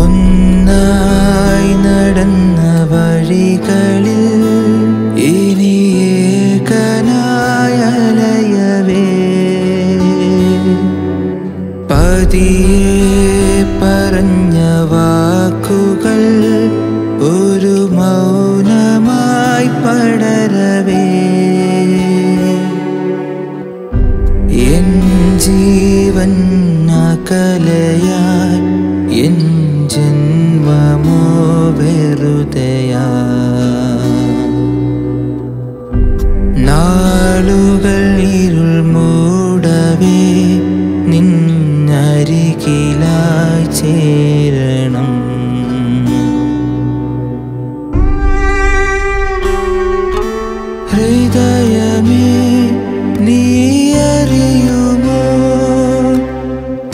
ഒന്നായി നടന്ന വഴികൾ പതിയെ പറഞ്ഞ വാക്കുകൾ ഒരു മൗനമായി പടരവേ. എൻ ജീവൻ കലയാൽ എൻ ചേരണം. ഹൃദയമേ നീ അറിയുമോ?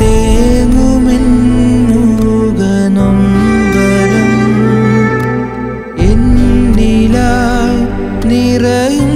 തേങ്ങുമെന്നുകനം വരം എന്നിലായി നിറയും